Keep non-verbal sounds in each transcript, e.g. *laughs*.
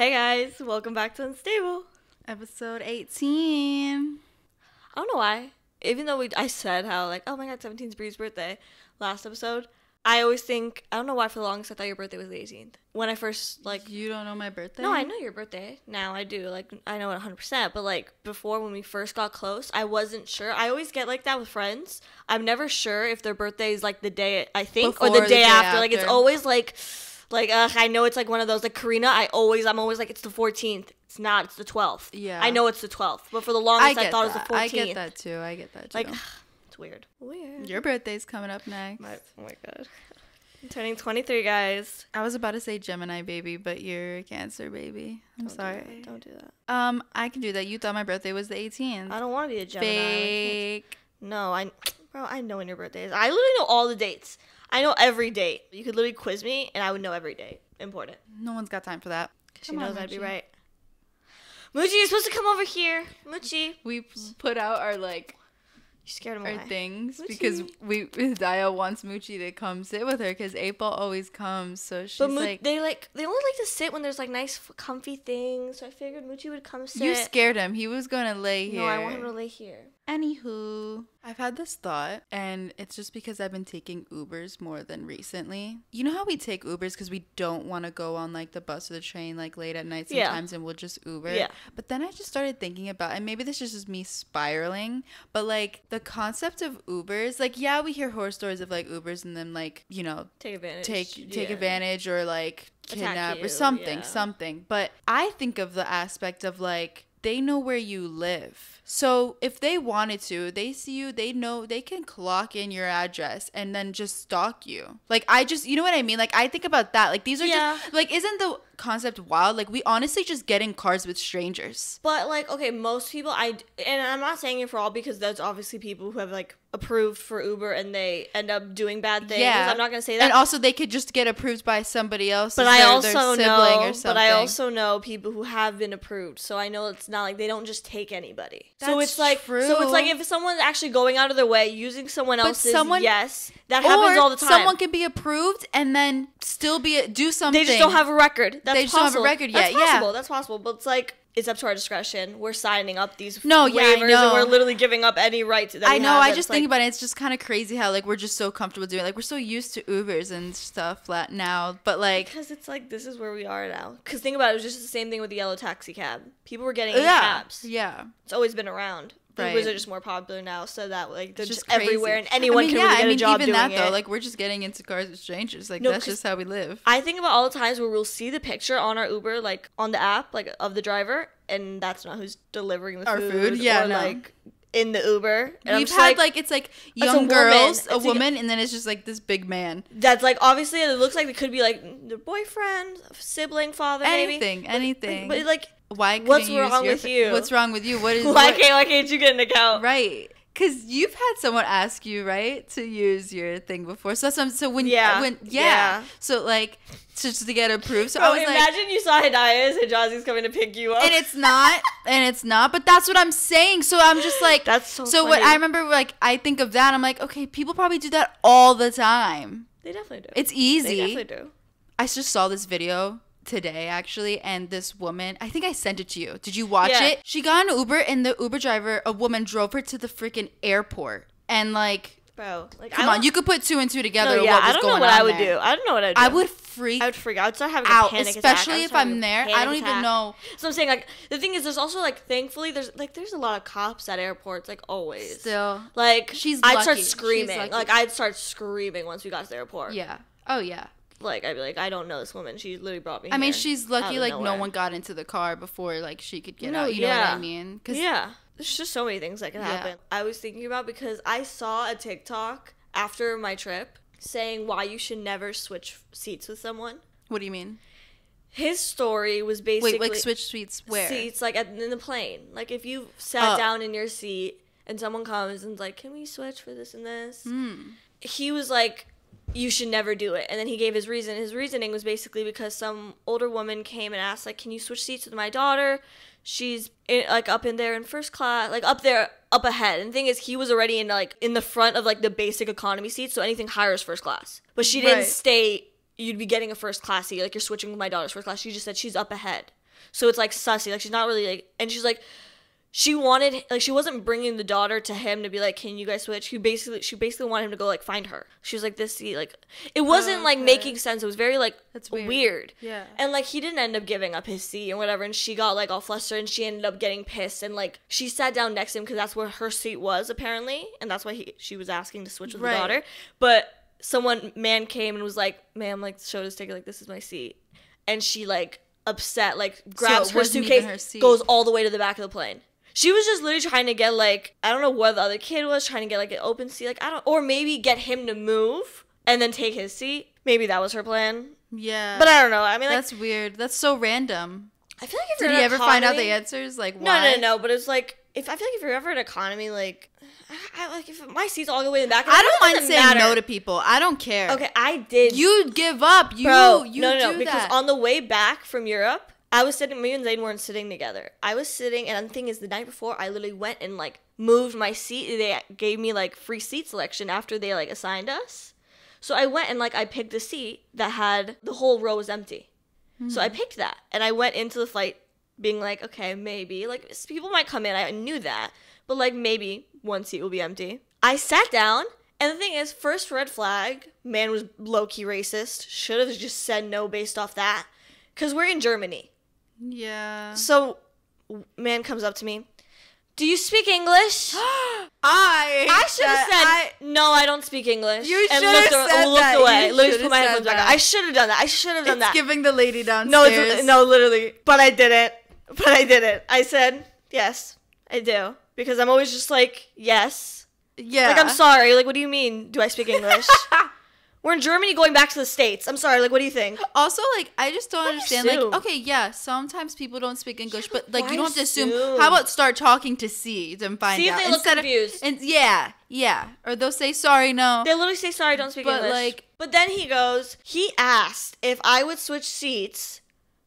Hey guys, welcome back to Unstable. Episode 18. I don't know why. Even though we, I said how like, oh my god, 17's Bri's birthday last episode. I always think I don't know why for the longest I thought your birthday was the 18th. When I first like, You don't know my birthday? no, I know your birthday now. I do like I know it 100. percent But like before when we first got close, I wasn't sure. I always get like that with friends. I'm never sure if their birthday is like the day I think or Before the or day, the day after. Like it's always like. Like ugh, I know it's like one of those like Karina. I always I'm always like it's the 14th. It's not. It's the 12th. Yeah. I know it's the 12th, but for the longest I, get thought that. it was the 14th. I get that too. I get that too. Like it's weird. Weird. your birthday's coming up next. My, oh my god. I'm turning 23, guys. I was about to say Gemini baby, but you're a Cancer baby. I'm Don't sorry. that. Don't do that. Um, I can do that. You thought my birthday was the 18th. I don't want to be a Gemini. I Fake. No, I bro, I know when your birthday is. I literally know all the dates. I know every date. You could literally quiz me, and I would know every date. Important. No one's got time for that. Because she Come on, knows I'd be right. Moochie, you're supposed to come over here. Moochie. We put out our like You scared him our away. things because we *laughs* Daya wants Moochie to come sit with her because April always comes. So she's But Moo- like, they like they only like to sit when there's like nice, comfy things. So I figured Moochie would come sit. you scared him. He was gonna lay here. No, I want him to lay here. Anywho, I've had this thought, and it's just because I've been taking Ubers more than recently. You know how we take Ubers because we don't want to go on like the bus or the train like late at night Yeah. sometimes, and we'll just Uber. Yeah. But then I just started thinking about, and maybe this is just me spiraling, but like the concept of Ubers, like yeah, we hear horror stories of like Ubers and then like you know Take advantage. take take Yeah. advantage or like kidnap you, or something yeah. something but i think of the aspect of like they know where you live so if they wanted to they see you they know they can clock in your address and then just stalk you like i just you know what i mean like i think about that like these are Yeah. just like isn't the concept wild like we honestly just get in cars with strangers But like, okay, most people I and I'm not saying it for all because that's obviously people who have like approved for Uber and they end up doing bad things. Yeah. I'm not gonna say that. and also they could just get approved by somebody else but I also know, but I also know people who have been approved. So I know it's not like they don't just take anybody. So it's like, so it's like if someone's actually going out of their way using someone But else's someone- yes, that happens all the time. Someone can be approved and then still be do something. they just don't have a record. That's They just don't have a possible. record That's yet, yeah. possible. That's possible. But it's like it's up to our discretion. We're signing up these No, yeah, waivers, and we're literally giving up any right to that. I know. I just it's think like, about it. It's just kind of crazy how like we're just so comfortable doing. it. Like we're so used to Ubers and stuff like, now, but like Because it's like this is where we are now. Because think about it, it was just the same thing with the yellow taxi cab. People were getting in yeah, cabs. yeah. It's always been around. Right. Ubers are just more popular now, so that like they're just, just everywhere and anyone I mean, can yeah, really get I mean, a job even doing that it. though, like we're just getting into cars with strangers. Like No, that's just how we live. I think about all the times where we'll see the picture on our Uber, like on the app, like of the driver, and that's not who's delivering the Our food. food? Yeah, or no. like in the Uber. And We've had like, like, it's like a young woman. girls, It's a woman, and then it's just like this big man. that's like obviously it looks like it could be like their boyfriend, sibling, father, Anything, maybe. anything. But, but like, Why? What's wrong your with you? What's wrong with you? What is? *laughs* why what- can't why can't you get an account? Right. Cause you've had someone ask you, right, to use your thing before. So that's so when Yeah. when yeah. Yeah. So like just to get approved. So Bro, I was like imagine you saw Hidaya's and Jazzy's coming to pick you up. and it's not and it's not, but that's what I'm saying. So I'm just like *laughs* That's so So what. I remember like I think of that, I'm like, okay, people probably do that all the time. they definitely do. It's easy they definitely do. I just saw this video today actually and this woman I think I sent it to you. Did you watch Yeah. it? She got an Uber and the Uber driver, a woman drove her to the freaking airport. And like Bro, like Come I on, you could put two and two together. No, yeah, what was I don't know what I would there. do. I don't know what I'd do. I would freak I would freak out. I'd start having a out, panic attack. especially if I'm there. I don't even know. So I'm saying like the thing is, there's also like thankfully there's like there's a lot of cops at airports like always. Still, Like She's I'd start lucky. She's screaming. Like I'd start screaming once we got to the airport. yeah. Oh yeah. Like I'd be like, I don't know this woman. She literally brought me. I mean, she's lucky. Like no one got into the car before like she could get No, out. You know what. I mean? Because Yeah. There's just so many things that can Yeah. happen. I was thinking about because I saw a TikTok after my trip saying why you should never switch seats with someone. what do you mean? His story was basically Wait, like switch seats where? seats like at, in the plane. Like if you sat Oh. down in your seat and someone comes and's like, "Can we switch for this and this?" Hmm. He was like, "You should never do it." And then he gave his reason. His reasoning was basically because some older woman came and asked like, "Can you switch seats with my daughter?" She's in, like up in there in first class, like up there up ahead. And the thing is, he was already in like in the front of like the basic economy seats, so anything higher is first class. But she didn't Right. state you'd be getting a first class seat, like you're switching with my daughter's first class. She just said she's up ahead. So it's like sussy. Like she's not really like, and she's like, she wanted like she wasn't bringing the daughter to him to be like, can you guys switch? She basically she basically wanted him to go like find her. She was like this seat like it wasn't oh, like okay. making sense. It was very like That's weird. weird. Yeah. And like he didn't end up giving up his seat and whatever, and she got like all flustered and she ended up getting pissed and like she sat down next to him because that's where her seat was apparently, and that's why he she was asking to switch with Right. the daughter. But someone man came and was like, "Ma'am, like showed his ticket, like this is my seat," and she like upset, like grabs it her suitcase, her goes all the way to the back of the plane. She was just literally trying to get like I don't know what the other kid was trying to get like an open seat, like I don't, or maybe get him to move and then take his seat. Maybe that was her plan, Yeah. but I don't know. I mean, like that's weird. That's so random. I feel like if Did you're he in ever find out the answers? Like No, why? no, no. But it's like if I feel like if you're ever in economy, like I, I like if my seat's all the way in the back. I don't mind saying matter. no to people. I don't care. Okay, I did. You give up. You Bro, you no, no, no. Because on the way back from Europe, I was sitting. Me and Zayn weren't sitting together. I was sitting, and the thing is, the night before, I literally went and like moved my seat. They gave me like free seat selection after they like assigned us. So I went and like I picked a seat that had the whole row was empty. So I Hmm. picked that, and I went into the flight being like, okay, maybe like people might come in. I knew that, but like maybe one seat will be empty. I sat down, and the thing is, first red flag, man was low key racist. Should have just said no based off that, because we're in Germany. Yeah. So, man comes up to me. Do you speak English? *gasps* I I should have said no. I don't speak English. You should've said looked that. away. You Literally put my headphones back. on. I should have done that. I should have I, done it's that. giving the lady No, downstairs. it's, no, literally. But I didn't. But I didn't. I said yes, I do because I'm always just like yes. Yeah. Like I'm sorry. Like what do you mean? Do I speak English? *laughs* We're in Germany, going back to the states. I'm sorry. Like what do you think? Also, like, I just don't Why understand. assume? Like, okay, yeah, sometimes people don't speak English, Yeah, but like, you don't have to assume. assume? How about start talking to see and find See if out they look instead confused. of and yeah, yeah, or they'll say sorry, no. They literally say sorry. Don't speak But, English. like- but then he goes. He asked if I would switch seats.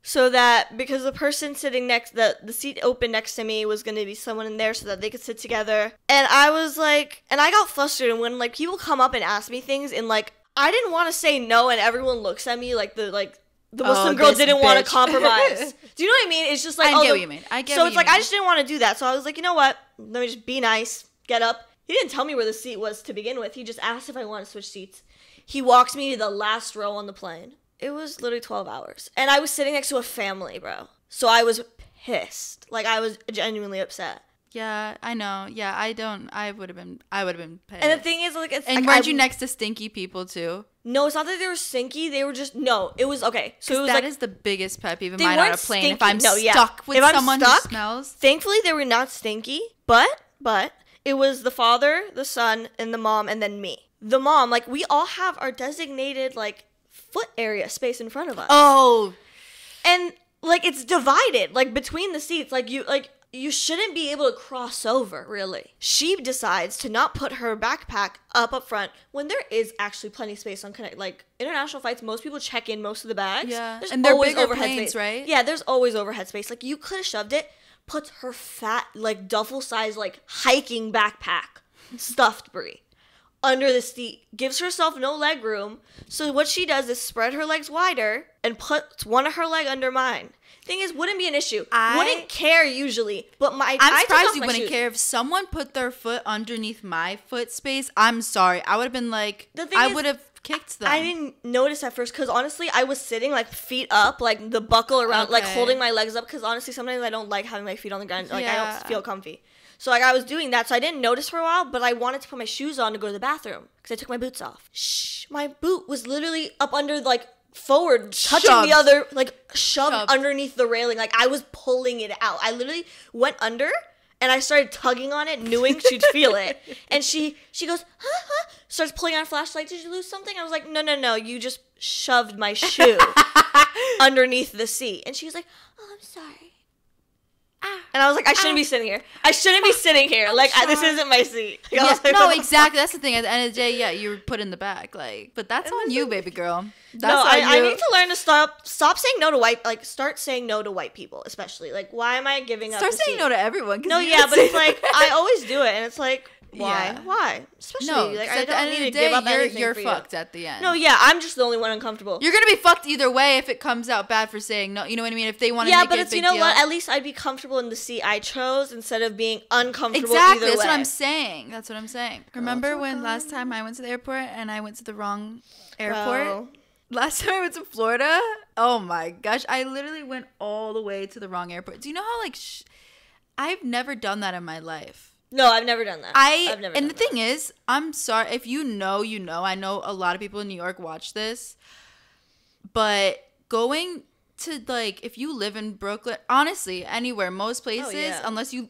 So that because the person sitting next the the seat open next to me was gonna be someone in there so that they could sit together. And I was like and I got frustrated when like people come up and ask me things in like I didn't want to say no and everyone looks at me like the like the Oh, Muslim girl didn't want to *laughs* compromise. Do you know what I mean? It's just like I oh, get the- what you mean. I get so it's like I just didn't want to do that. So I was like, you know what? Let me just be nice. Get up. He didn't tell me where the seat was to begin with. He just asked if I want to switch seats. He walks me to the last row on the plane. It was literally 12 hours. And I was sitting next to a family, bro. So I was pissed. Like I was genuinely upset. Yeah, I know. Yeah, I don't. I would have been. I would have been pissed. And the thing is, like, it's and like, weren't I- you next to stinky people too? No, it's not that they were stinky. They were just no. It was okay. So it was That like is the biggest pet peeve of mine on a plane. If. I'm No, yeah. stuck with If I'm someone stuck- who smells, Thankfully, they were not stinky, but but it was the father, the son, and the mom, and then me. The mom, like we all have our designated like foot area space in front of us, oh, and like it's divided like between the seats. Like you like you shouldn't be able to cross over. Really, she decides to not put her backpack up up front when there is actually plenty of space on connect like international flights. Most people check in most of the bags. Yeah. there's And they're always bigger overhead planes, space, right? Yeah, there's always overhead space. Like you could have shoved it, puts her fat, like duffel size, like hiking backpack, stuffed Bri, under the seat, gives herself no leg room. So what she does is spread her legs wider and puts one of her leg under mine. Thing is, wouldn't be an issue. I- wouldn't care usually, but my I'm I surprised you wouldn't shoes. care if someone put their foot underneath my foot space. I'm sorry. I would have been like, The thing I would have kicked them. I didn't notice at first because honestly, I was sitting like feet up, like the buckle around, like holding my legs up. Because honestly, sometimes I don't like having my feet on the ground. Like I don't feel comfy. So like I was doing that, so I didn't notice for a while. But I wanted to put my shoes on to go to the bathroom because I took my boots off. Shh, my boot was literally up under like forward, touching Shoved. the other, like shoved, Shoved. underneath the railing. Like I was pulling it out. I literally went under. And I started tugging on it, knowing she'd feel it. *laughs* And she she goes, huh, huh, starts pulling on a flashlight. Did you lose something? I was like, no, no, no. You just shoved my shoe *laughs* underneath the seat. And she was like, oh, I'm sorry. And I was like, I shouldn't be sitting here. I shouldn't be *laughs* sitting here. Like, I, this isn't my seat. Like, *laughs* Yeah, like, no, *laughs* exactly. That's the thing. At the end of the day, yeah, you were put in the back. Like, but that's on you, baby girl. That's no, I, I need to learn to stop stop saying no to white like start saying no to white people, especially. Like why am I giving up? Start saying seat? no to everyone. No, yeah, but it's like. I always do it and it's like Why? Yeah. Why? Especially No, like I at the don't end of the day, you're you're for you. fucked at the end. No, yeah, I'm just the only one uncomfortable. You're gonna be fucked either way if it comes out bad for saying no. You know what I mean? If they want to yeah, but it's you know deal. what? At least I'd be comfortable in the seat I chose instead of being uncomfortable. Exactly. That's what. I'm saying. That's what I'm saying. Remember when last time I went to the airport and I went to the wrong airport? Bro. Last *laughs* time I went to Florida, oh my gosh, I literally went all the way to the wrong airport. Do you know how like sh- I've never done that in my life. No, I've never done that. I I've never and the thing is, I'm sorry if you know, you know. I know a lot of people in New York watch this, but going to like if you live in Brooklyn, honestly, anywhere, most oh, places, Oh, yeah. unless you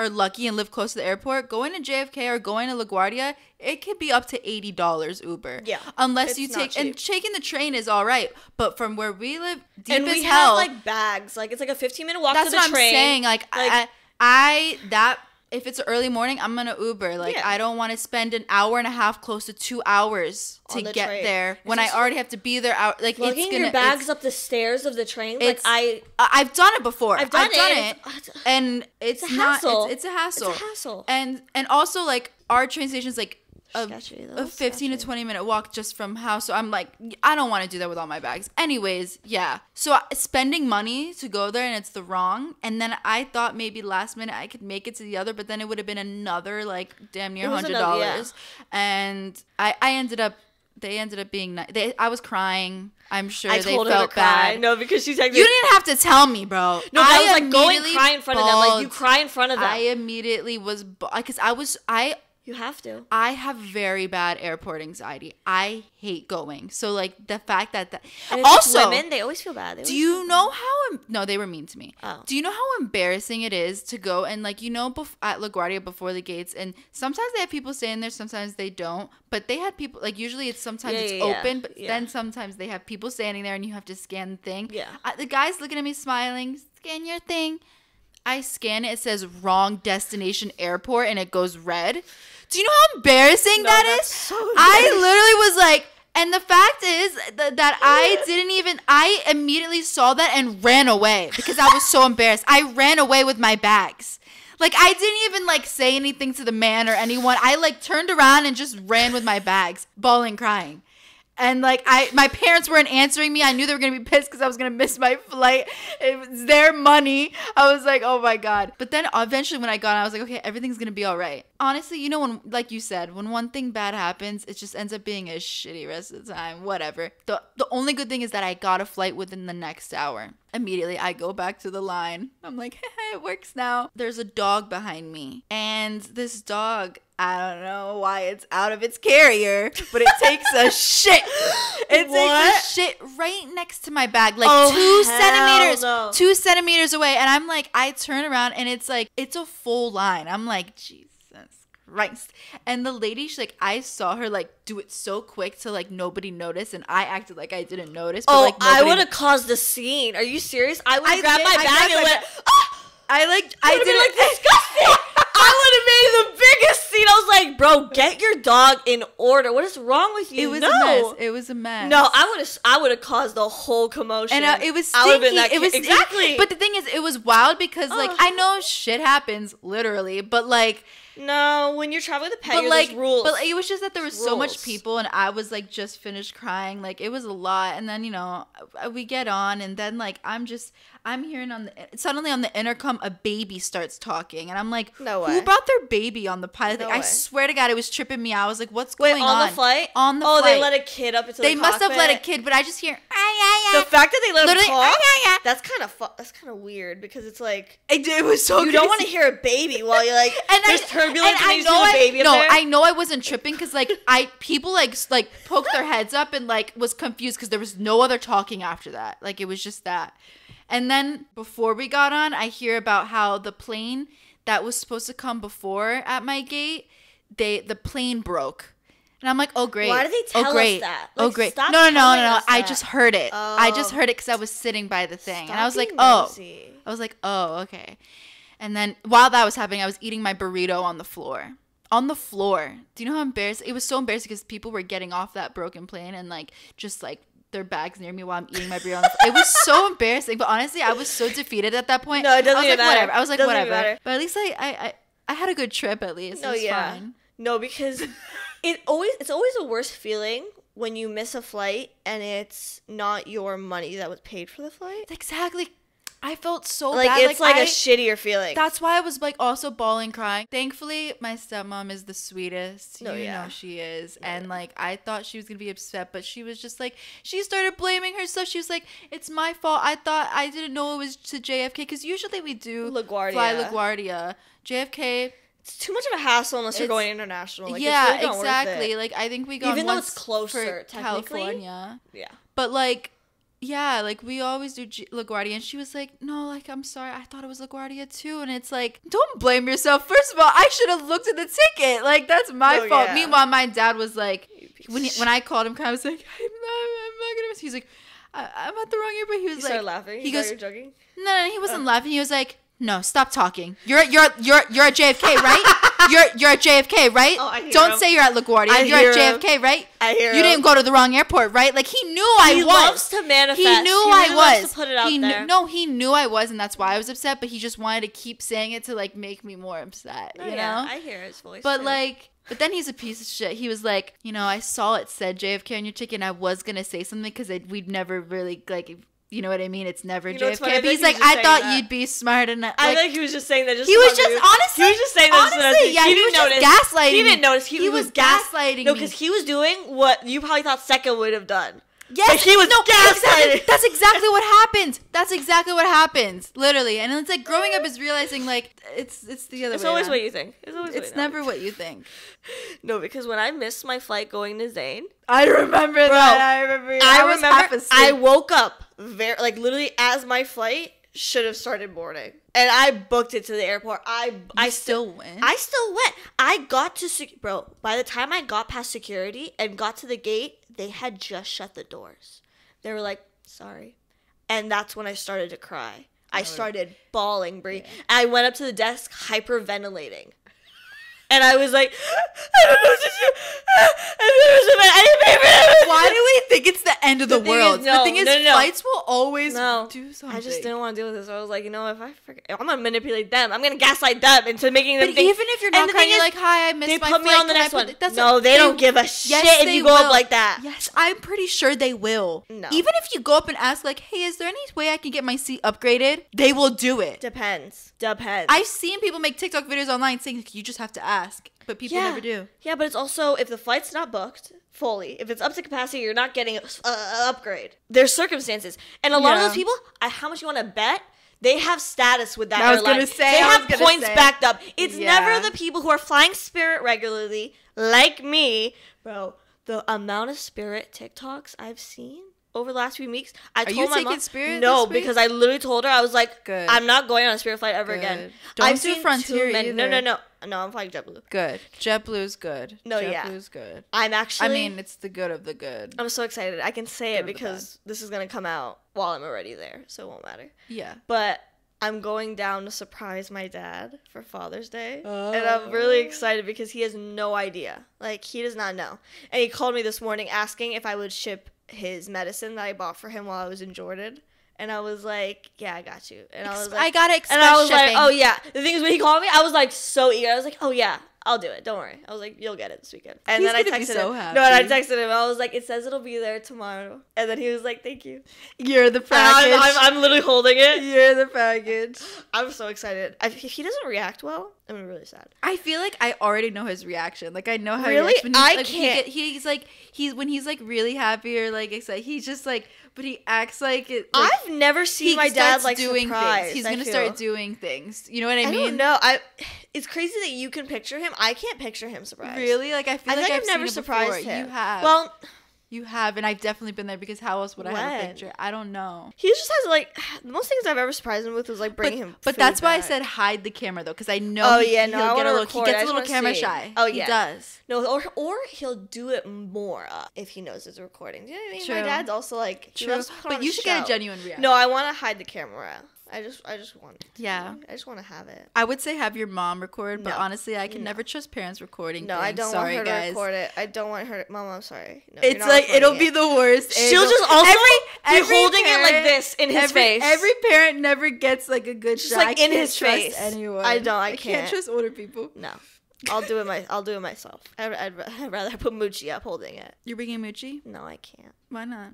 are lucky and live close to the airport, going to JFK or going to LaGuardia, it could be up to eighty dollars Uber. Yeah, unless you take and taking the train is all right, but from where we live, deep and as we hell, have like bags. Like it's like a 15 minute walk that's to the what I'm train. saying. Like, Like- I, I that if it's early morning, I'm gonna Uber. Like Yeah. I don't want to spend an hour and a half, close to two hours to the get train. there when I already have to be there. Out like lugging it's gonna. your bags it's- up the stairs of the train. Like I, I've done it before. I've done, it, it. It's- and it's, a not. hassle. It's, it's a hassle. It's a hassle. And and also like our train station's like a, a little 15 to 20 minute walk just from house. So I'm like, I don't want to do that with all my bags. Anyways, yeah. So uh, spending money to go there and it's the wrong. And then I thought maybe last minute I could make it to the other, but then it would have been another like damn near It was hundred another- yeah. dollars. And I I ended up they ended up being ni- they I was crying. I'm sure I they told her to felt cry. bad. No, because she texted me. You didn't have to tell me, bro. no, but I, was like, go and cry in front of them. Like you cry in front of them. I immediately was because I was I you have to. I have very bad airport anxiety. I hate going. So like the fact that that And it's like also women, they always feel bad. Do you know how em- no they were mean to me. Oh. Do you know how embarrassing it is to go and like you know bef- at LaGuardia before the gates and sometimes they have people staying there sometimes they don't but they had people like usually it's sometimes Yeah, it's yeah, yeah. open but Yeah. then sometimes they have people standing there and you have to scan the thing. Yeah. Uh, the guy's looking at me smiling. Scan your thing. I scan it. It says wrong destination airport and it goes red. Do you know how embarrassing No, that is? so I literally was like, and the fact is th- that I didn't even, I immediately saw that and ran away because I was so *laughs* embarrassed. I ran away with my bags. Like I didn't even like say anything to the man or anyone. I like turned around and just ran with my bags, bawling, crying. And like I, my parents weren't answering me. I knew they were gonna be pissed because I was gonna miss my flight. It was their money. I was like, oh my god. But then eventually, when I got, I was like, okay, everything's gonna be all right. Honestly, you know, when like you said, when one thing bad happens, it just ends up being a shitty rest of the time. Whatever. the The only good thing is that I got a flight within the next hour. Immediately, I go back to the line. I'm like, hey, *laughs* it works now. There's a dog behind me, and this dog. I don't know why it's out of its carrier, but it takes a shit. *laughs* It What? takes a shit right next to my bag, like Oh, two centimeters, no. two centimeters away. And I'm like, I turn around and it's like, it's a full line. I'm like, Jesus Christ. And the lady, she's like, I saw her like do it so quick to like nobody noticed, and I acted like I didn't notice. But, Oh, like, I would have caused a scene. Are you serious? I would have grabbed did- my I bag and my went. Ah! I like, I I would have did been like disgusting. *laughs* I would have made the biggest was like, bro, get your dog in order. What is wrong with you? It was no. a mess. It was a mess. No, I would have. I would have caused the whole commotion. and uh, it was I stinky. that it was exactly. But the thing is, it was wild because like Ugh. I know shit happens literally, but like no, when you're traveling with a pet, but like rules. but it was just that there was so much people and i was like just finished crying. Like it was a lot. And then you know uh, we get on and then like i'm just i'm hearing on the suddenly on the intercom a baby starts talking. And i'm like No who brought their baby on the pilot? No i swear to god it was tripping me out. I was like what's Wait, going on, on? the flight? on the oh, flight. they let a kid up into they the must have let a kid but i just hear ah, yeah, The fact that they let him talk, that's kind of that's kind of weird because it's like It, it was so you don't want to hear a baby while you're like *laughs* and there's I, turbulence and and, I you know see I, the baby no, there. I know I wasn't tripping because like I people like like poked their heads up and like was confused because there was no other talking after that. Like it was just that. And then before we got on, I hear about how the plane that was supposed to come before at my gate, they the plane broke. And I'm like, oh great. Why do they oh, tell oh, us great. that? oh great. stop No, no, no, no, no. I just heard it. I just Oh. heard it because I was sitting by the thing, and I was like, being oh. nosy. I was like, oh, okay. And then while that was happening, I was eating my burrito on the floor. On the floor. Do you know how embarrassing? It was so embarrassing because people were getting off that broken plane and like just like their bags near me while I'm eating my burrito. On the floor. It was so *laughs* embarrassing. But honestly, I was so defeated at that point. No, it doesn't I was even like, matter. whatever. I was like, Doesn't whatever. But at least I, I, I, I had a good trip. At least. No, it was yeah. fine. No, because *laughs* it always it's always a worse feeling when you miss a flight and it's not your money that was paid for the flight. Exactly. I felt so Like bad. it's like, a a shittier feeling. That's why I was like also bawling, crying. Thankfully, my stepmom is the sweetest. No, you yeah. know she is. And like I thought she was gonna be upset, but she was just like she started blaming herself. She was like, "It's my fault. I thought I didn't know it was to JFK because usually we do LaGuardia. fly LaGuardia, JFK. it's too much of a hassle unless you're going international. Like, yeah, it's really exactly. Like I think we got Even though it's closer, technically. California. Yeah. But like, yeah, like we always do G- LaGuardia, and she was like, "No, like I'm sorry, I thought it was LaGuardia too." And it's like, don't blame yourself. First of all, I should have looked at the ticket. Like that's my Oh, fault. yeah. Meanwhile, my dad was like, when he, when I called him, I was like, I'm not, I'm not gonna miss. He's like, I, I'm at the wrong airport. He was You like, laughing. he He goes, goes- "You're joking." no, no, he wasn't Uh. laughing. He was like, "No, stop talking. You're you're you're you're at JFK, right? *laughs* you're you're at JFK, right? Oh, I hear Don't him. say you're at LaGuardia. I you're at him. JFK, right? I hear You him. didn't go to the wrong airport, right? Like he knew I he was. loves to manifest. He knew He I really loves was. to put it out he there. Knew, no, he knew I was, and that's why I was upset. But he just wanted to keep saying it to like make me more upset. Oh, you yeah, know? I hear his voice. But too. like, but then he's a piece of shit. He was like, you know, I saw it said JFK on your ticket, and I was gonna say something because we'd never really like, you know what I mean? It's never You know JFK. he's like, just I thought that. you'd be smart enough. I think he was just saying that. Just he was just you. honestly, He was just saying that. honestly, yeah, you. he was didn't just notice. gaslighting He didn't notice. He, He was, was gas- gaslighting No, because he was doing what you probably thought Second would have done. Yes, he was no, gaslighting. Exactly, that's exactly what happens. That's exactly what happens, literally. And it's like growing up is realizing like it's it's the other way. It's way. always what you think. It's always. It's what you never what you think. *laughs* No, because when I missed my flight going to Zane, I remember that. I remember. I, remember I woke up very like literally as my flight should have started boarding, and I booked it to the airport. I I I still went. I still went. I got to sec- bro. By the time I got past security and got to the gate, they had just shut the doors. They were like, "Sorry," and that's when I started to cry. I oh, started bawling, Bri. I went up to the desk, hyperventilating. And I was like, *gasps* *sighs* I don't know what to do. Why do we think it's the end of the, The thing is, world? the thing is, no, no, no. flights will always No, do something. I just didn't want to deal with this. I was like, you know, if I forget, I'm gonna manipulate them. I'm gonna gaslight them into making them But think. even if you're not crying, you're is, like, "Hi, I missed they my put me on the next one. That's no, what- they, don't give a shit if you go up like that. Yes, I'm pretty sure they will. No. Even if you go up and ask, like, "Hey, is there any way I can get my seat upgraded?" They will do it. Depends. Depends. I've seen people make TikTok videos online saying like, you just have to ask, but people yeah. never do. Yeah, but it's also if the flight's not booked fully, if it's up to capacity, you're not getting an upgrade. There's circumstances, and a lot of those people, I, how much you want to bet? They have status with that I was airline. gonna say, they I have was points say. backed up. It's Yeah. never the people who are flying Spirit regularly, like me, bro. The amount of Spirit TikToks I've seen over the last few weeks, I Are told you my taking mom Spirit no because I literally told her I was like, Good. I'm not going on a Spirit flight ever again. Don't I've do seen Frontier many. No, no, no, no. I'm flying JetBlue. Good. JetBlue's good. No, yeah. JetBlue's good. I'm actually. I mean, it's the good of the good. I'm so excited. I can say it Good the because this is gonna come out while I'm already there, so it won't matter. Yeah. But I'm going down to surprise my dad for Father's Day, and I'm really Oh. excited because he has no idea. Like he does not know, and he called me this morning asking if I would ship his medicine that I bought for him while I was in Jordan, and I was like, "Yeah, I got you." And I was like, I got express and I was shipping. like, "Oh yeah." The thing is, when he called me, I was like so eager. I was like, "Oh yeah." I'll do it. Don't worry. I was like, you'll get it this weekend. And He's then I texted so him. No, and I texted him. I was like, it says it'll be there tomorrow. And then he was like, thank you. You're the package. I'm, I'm, I'm literally holding it. You're the package. I'm so excited. I, if he doesn't react well, I'm really sad. I feel like I already know his reaction. Like I know how Really? he reacts when he's, I like, can't- get- he's like he's when he's like really happy or like excited. He's just like, but he acts like it. Like, I've never seen my dad like doing surprised. things. He's I gonna feel. start doing things. You know what I, I mean? don't. I. It's crazy that you can picture him. I can't picture him surprised. Really? Like I feel I like, like I've, I've never surprised before. him. You have. Well, you have, and I've definitely been there because how else would I have a picture? I don't know. he just has like *sighs* the most things I've ever surprised him with was like But, bringing him. but that's why I said hide the camera though, because I know. Oh, he, yeah, no, he'll get a little. record. He gets a little camera see. shy. Oh, he yeah. does. No, or or he'll do it more uh, if he knows it's recording. Do you know what I mean? My dad's also like he True, loves to on but you should get a genuine reaction. No, I want to hide the camera. I just I just want. to. Yeah. I just want to have it. I would say have your mom record, but No. honestly, I can No. never trust parents recording. No, I don't Sorry, want her guys. to record it. I don't want her. To, Mom, I'm sorry. No, It's like it'll recording be it. the worst. She'll just also every, be every holding it like this in his every, face. Every parent never gets like a good Just, shot. like, in his trust face. Anyone. I don't- I can't can't. trust older people. No, I'll do it my. I'll do it myself. I'd, I'd, *laughs* I'd rather put Moochie up holding it. You're bringing Moochie? No, I can't. Why not?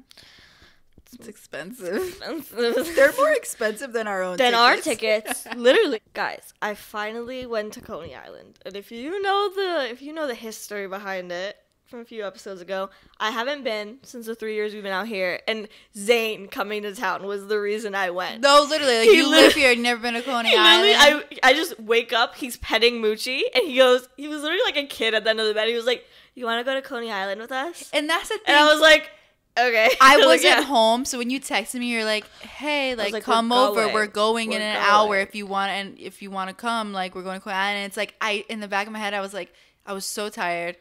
It's expensive. They're They're more expensive than our own than our tickets. tickets. *laughs* Literally, guys, I finally went to Coney Island, and if you know the if you know the history behind it from a few episodes ago, I haven't been since the three years we've been out here, and Zane coming to town was the reason I went. No, literally, like He you live here, never been to Coney *laughs* Island. I I just wake up, he's petting Moochie, and he goes, he was literally like a kid at the end of the bed. He was like, "You want to go to Coney Island with us?" and that's the thing. And I was like, "Okay." I *laughs* was wasn't "Yeah." home, so when you texted me, you're like, "Hey, like, like, "We're come over. going. We're going in We're an going." hour if you want, and if you want to come, like, we're going to Coney Island." And it's like I, in the back of my head, I was like, I was so tired.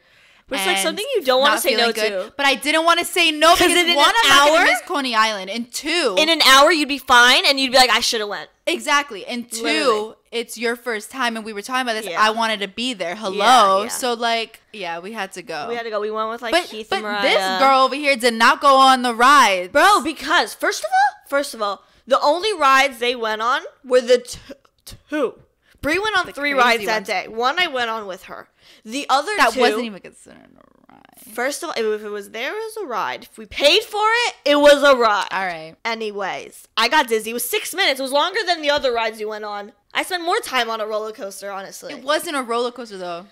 But it's like something you don't wanna say no feeling to. But I didn't want to say no because in an one, I'm hour- Coney Island, and two, In an hour, you'd be fine, and you'd be like, "I should have went." Exactly, and two, Literally. it's your first time, and we were talking about this. Yeah. I wanted to be there. Hello, yeah. so like, yeah, we had to go. We had to go. We went with like but Keith but and Mariah. this girl over here did not go on the ride, bro, because first of all, first of all, the only rides they went on were the t- two. Brie went on The three rides that day. One I went on with her. The other That two, wasn't even considered. First of all, if it was there, it was a ride. If we paid for it, it was a ride. All right. Anyways, I got dizzy. It was six minutes. It was longer than the other rides you went on. I spent more time on a roller coaster, honestly. It wasn't a roller coaster though.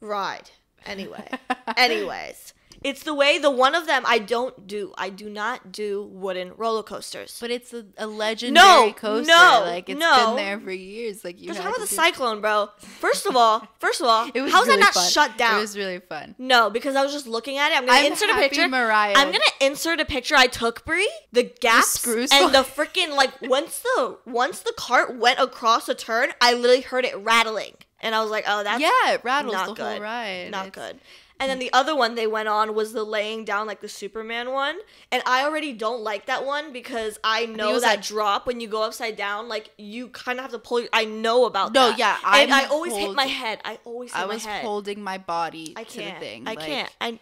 ride. Anyway. *laughs* Anyways. It's the way the one of them I don't do. I do not do wooden roller coasters. But it's a, a legendary No, coaster. no, like it's no. been there for years. Like you had how about the cyclone, bro? First of all, *laughs* first of all, It was how's really that not fun. shut down? It was really fun. no, because I was just looking at it. I'm gonna I'm insert a picture. Mariah- I'm gonna insert a picture I took Bri. The gaps screws and the freaking like once the once the cart went across a turn, I literally heard it rattling, and I was like, oh, that's yeah, it rattles not the good. whole ride. Not It's- good. And then the other one they went on was the laying down like the Superman one. And I already don't like that one because I know that like- drop when you go upside down, like you kind of have to pull. Your, I know about that. No, that. yeah, and I'm I always hit my head. I always hit I was head. holding my body I to the can't. thing. I like, can't. I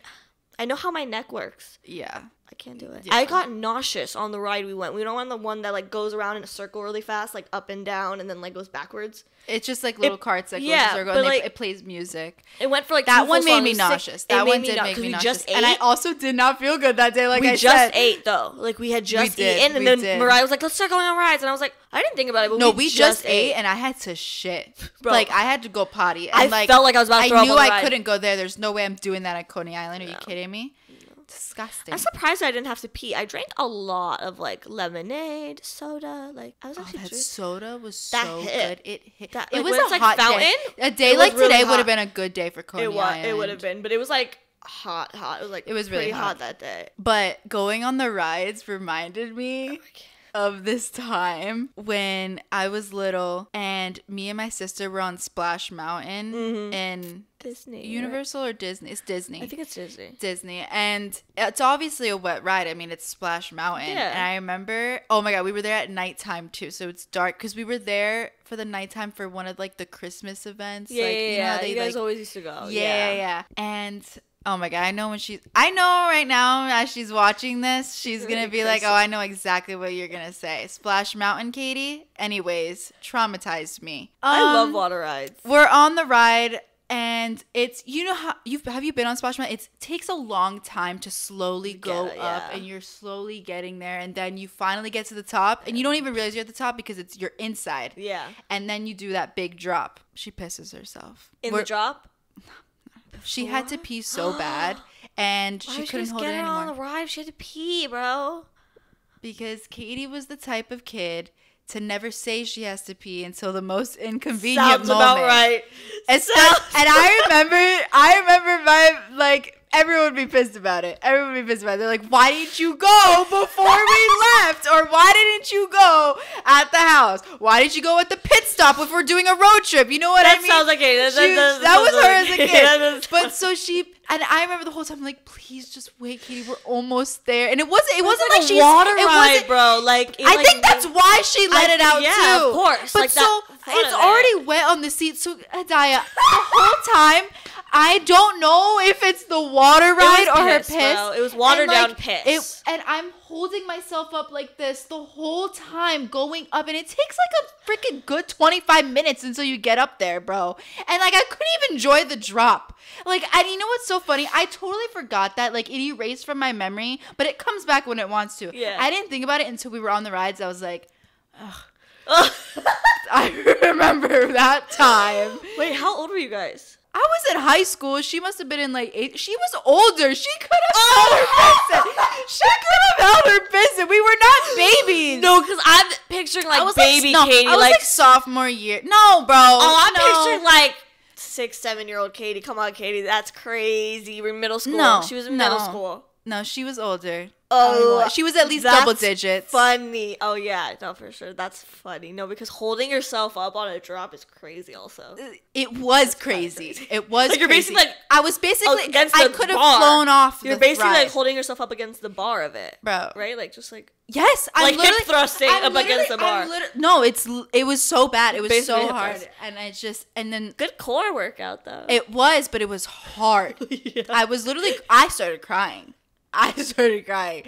I know how my neck works. Yeah. I can't do it. Yeah. I got nauseous on the ride we went. We don't want the one that like goes around in a circle really fast, like up and down, and then like goes backwards. It's just like little carts that go yeah, in a circle but, and they- like- it plays music. It went for like That two one made me nauseous. That one me did nau- make 'cause me we nauseous. just ate. And I also did not feel good that day. Like we I just said. ate though. Like we had just did, eaten, and we then did. Mariah was like, "Let's start going on rides," and I was like, "I didn't think about it." But No, we, we just ate and I had to shit. *laughs* Bro. like I had to go potty. And I like, felt like I was about to I throw up knew on the I ride. couldn't go there. There's no way I'm doing that at Coney Island. Are you kidding me? Disgusting. I'm surprised I didn't have to pee. I drank a lot of like lemonade, soda. Like I was Oh, actually that drinking. soda was That so hit. good. It hit. That- it was a like, hot fountain, day. A day it like really today would have been a good day for Coney It was. Island. It would have been, but it was like hot, hot. It was like It was really hot. hot that day. But going on the rides reminded Oh me of this time when I was little and me and my sister were on Splash Mountain Mhm. in Disney. right? Universal or Disney? It's Disney. I think it's Disney. Disney and it's obviously a wet ride. I mean, it's Splash Mountain. Yeah. And I remember, oh my god, we were there at nighttime too, so it's dark because we were there for the nighttime for one of like the Christmas events. Yeah, like, yeah, you know yeah. they you guys like always used to go. yeah, yeah, yeah. And oh my god, I know when she's I know right now as she's watching this, she's gonna be like, Oh, I know exactly what you're gonna say. Splash Mountain, Katie. Anyways, traumatized me. I love Um, water rides. We're on the ride and it's you know how you've have you been on Splash Mountain? It takes a long time to slowly go it, up and you're slowly getting there and then you finally get to the top and you don't even realize you're at the top because it's you're inside. Yeah. And then you do that big drop. She pisses herself. In We're- the drop. She had to pee so *gasps* bad and Why she couldn't just hold it get her on the ride? She had to pee, bro. because Katie was the type of kid to never say she has to pee until the most inconvenient Sounds moment. about right. And, so- and I remember, I remember my like everyone would be pissed about it. Everyone would be pissed about it. They're like, "Why didn't you go before we *laughs* left? Or why didn't you go at the house? Why did you go at the pit stop if we're doing a road trip? You know what That I mean?" sounds like a that, She- that, that was her like- as a *laughs* kid. that but so she and I remember the whole time like, please just wait, Katie. We're almost there. And it wasn't. It wasn't like like a she's water it ride, wasn't- bro. Like it, I like, think that's why she let I it out think- too. yeah, of course. But Like, so that- it's already wet on the seat. So Hidaya, the whole time *laughs* I don't know if it's the water ride or her piss, bro. It was watered And, down like, piss. It, and I'm holding myself up like this the whole time going up, and it takes like a freaking good 25 minutes until you get up there, bro. And like I couldn't even enjoy the drop. Like, and you know what's so funny? I totally forgot that. Like, it erased from my memory, but it comes back when it wants to. Yeah. I didn't think about it until we were on the rides. I was like, Ugh. *laughs* *laughs* I remember that time. Wait, how old were you guys? I was in high school. She must have been in like eight. She was older. She could have oh. held her business. She could have held her business. We were not *gasps* babies. No, because I'm picturing like I was baby like, no, Katie. I was like, like, sophomore year. No, bro. oh, I'm no. picturing like six, seven year old Katie. Come on, Katie. That's crazy. Were in middle school. No, she was in middle school. No, she was older. Oh, she was at least double digits. Funny. Oh yeah, no for sure. That's funny. No, because holding yourself up on a drop is crazy. Also, uh, It was crazy. crazy. It was. Like, you're crazy. basically, like, I was basically against I the could have bar. flown off. you're basically like holding yourself up against the bar of it, bro. right? Like just like Yes, I'm Like hip thrusting I'm up against the bar. No, it's it was so bad. It was Basically so hard, and I just and then good core workout though. it was, but it was hard. *laughs* yeah. I was literally I started crying. *laughs* I started crying.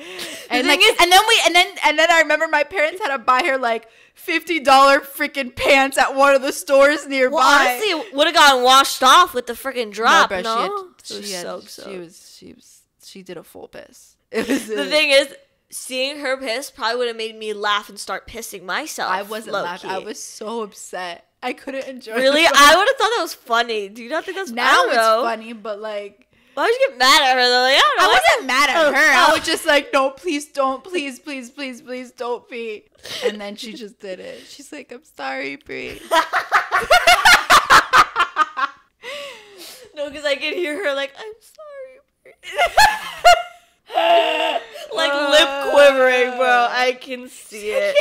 And thing like is- and then we and then and then I remember my parents had to buy her like fifty dollar freaking pants at one of the stores nearby. well, honestly, it would have gotten washed off with the freaking drop. bro, No, she had, was she, had, soaked, she was she was she did a full piss. *laughs* It was The thing is, seeing her piss probably would have made me laugh and start pissing myself. I wasn't laughing. I was so upset. I couldn't enjoy. really. the I would have thought that was funny. Do you not think that's now it's funny, but like Why would you get mad at her though? Like, I. I wasn't mad at Oh, her. I oh. was just like, no, please don't, please, please, please, please don't be. And then she just did it. She's like, I'm sorry, Bri. *laughs* *laughs* No, because I can hear her like, I'm sorry. *laughs* like lip quivering, bro. I can see it.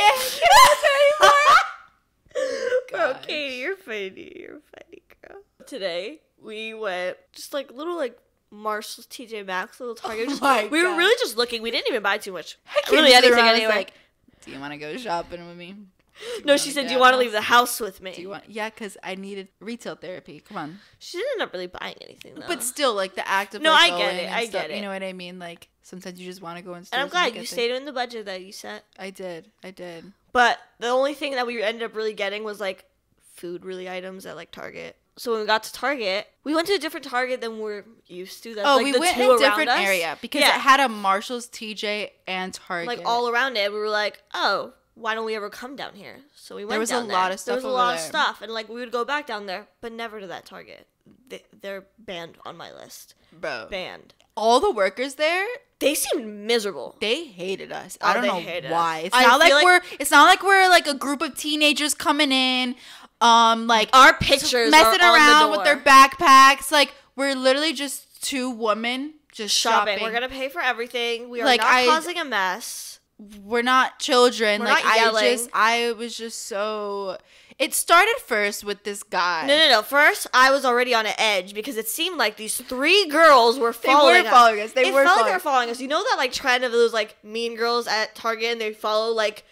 Bro, Katie, you're funny. You're funny, girl. Today we went just like little like Marshall's, TJ Maxx, little oh Target. Oh my we were really just looking. We didn't even buy too much. I came Really anything room, I was anyway. like, do you want to go shopping with me? no, she said, "Do you want to leave the house with me?" Do you want? Yeah, because I needed retail therapy. Come on. she didn't end up really buying anything though. But still, like the act of No, like, I get it, I stuff, get it. You know what I mean? Like sometimes you just want to go in stores. and I'm glad get you things. stayed in the budget that you set. I did. I did. But the only thing that we ended up really getting was like food really items at like Target. So when we got to Target, we went to a different Target than we're used to. That's Oh, like we the went two in a different us. area because Yeah. it had a Marshalls, TJ, and Target. like all around it. We were like, oh, why don't we ever come down here? So we went. was a down lot there. of There was stuff a lot of stuff, and like we would go back down there, but never to that Target. They, they're banned on my list. bro. Banned. All the workers there, They seemed miserable. they hated us. Oh, I don't know hate us. why. It's I not like, like- we're. It's not like we're like a group of teenagers coming in, um, like Our pictures messing around the with their backpacks. Like we're literally just two women just shopping. shopping. We're gonna pay for everything. We are Like, not I- causing a mess. we're not children. We're like not I just I was just so it started first with this guy. No, no, no. First, I was already on an edge because it seemed like these three girls were They following were us. following us. They it were felt like following they were following us. You know that like trend of those like mean girls at Target and they follow like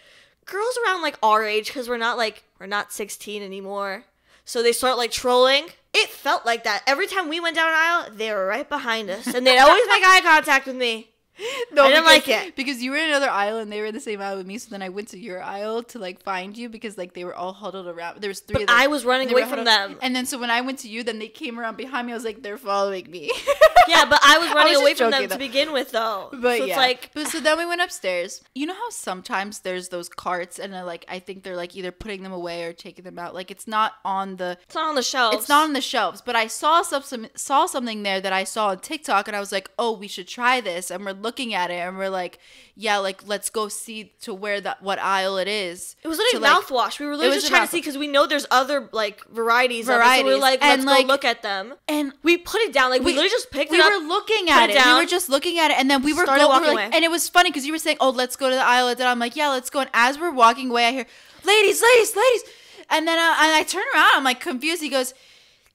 girls around like our age because we're not like we're not 16 anymore. So they start like trolling. It felt like that every time we went down an aisle. They were right behind us, and they'd always make *laughs* eye contact with me. *laughs* No, I didn't because- like it. because you were in another aisle and they were in the same aisle with me. So then I went to your aisle to like find you because like they were all huddled around. There was three. But of them. I was running away from them. And then so when I went to you, then they came around behind me. I was like, they're following me. *laughs* Yeah, but I was *laughs* running just away from them to begin with, though. But so yeah, it's like but so then we went upstairs. You know how sometimes there's those carts and they're like I think they're like either putting them away or taking them out. Like it's not on the it's not on the shelves. it's not on the shelves. But I saw some, some saw something there that I saw on TikTok and I was like, oh, we should try this. And we're looking at it and we're like, yeah, like let's go see to where that what aisle it is. It was literally to, like- mouthwash. We were literally just trying to see because we know there's other like varieties. Of it. So we Varieties. were like, let's like- go look at them. And We put it down. Like we, literally just picked we it up. were looking at it it. We were just looking at it, and then we were going. walking like, away. and it was funny because you were saying, "Oh, let's go to the aisle." And I'm like, "Yeah, let's go." And as we're walking away, I hear, "Ladies, ladies, ladies," and then uh, and I turn around. I'm like confused. He goes,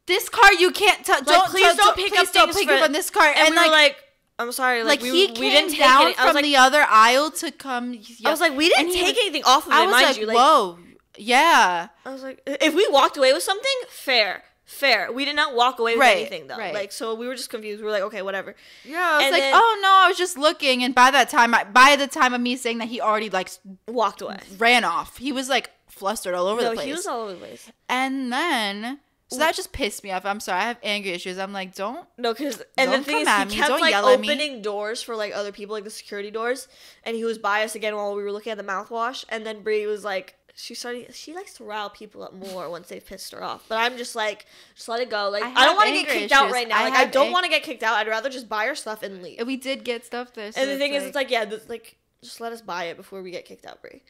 "This car you can't touch. Like, don't please touch- don't pick please up don't pick up on this car." and, And, we like, were like, I'm sorry. like Like, he we, came we didn't take down any. From like, the other aisle to come. Yeah. I was like, we didn't take anything off of it, I was mind like, you. Like, "Whoa, yeah." I was like, if we walked away with something, fair. Fair. We did not walk away with Right, anything though. right. Like so we were just confused. We were like, okay, whatever. Yeah, I was And like, then- oh no, I was just looking, and by that time, I, by the time of me saying that, he already like Walked away. ran off. He was like flustered all over No, the place. he was all over the place. and then, so that just pissed me off. I'm sorry, I have anger issues. I'm like, don't. No, because and the thing is, he kept Don't like yell at me. opening doors for like other people, like the security doors, and he was biased again while we were looking at the mouthwash. And then Bri was like, she started. She likes to rile people up more once they've pissed her off. But I'm just like, just let it go. Like I I, don't want to get kicked out right now. I like I don't ang- want to get kicked out. I'd rather just buy our stuff and leave. And we did get stuff there. so And the thing is, it's like like, yeah, this, like, just let us buy it before we get kicked out, Bri.